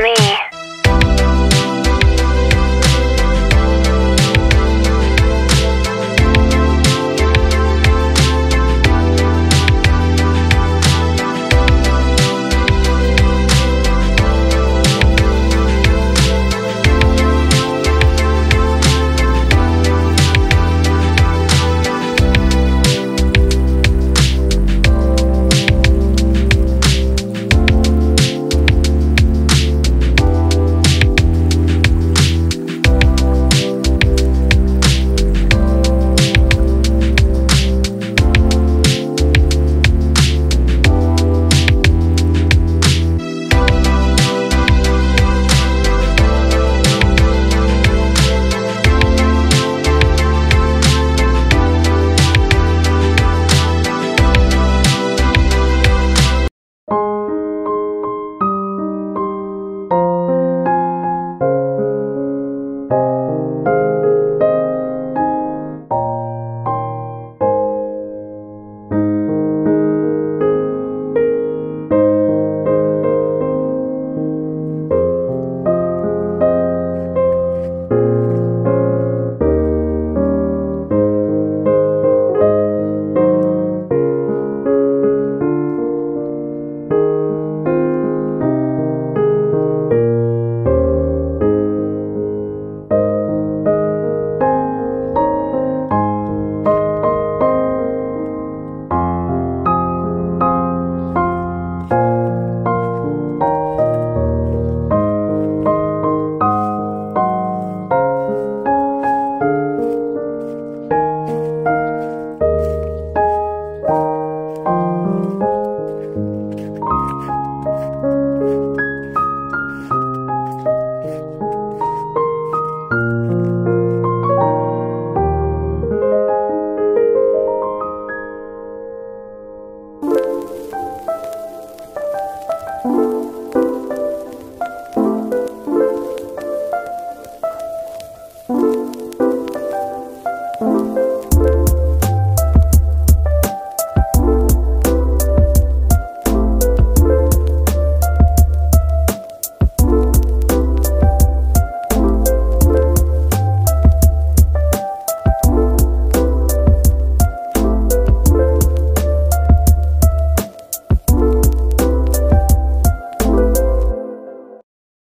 me.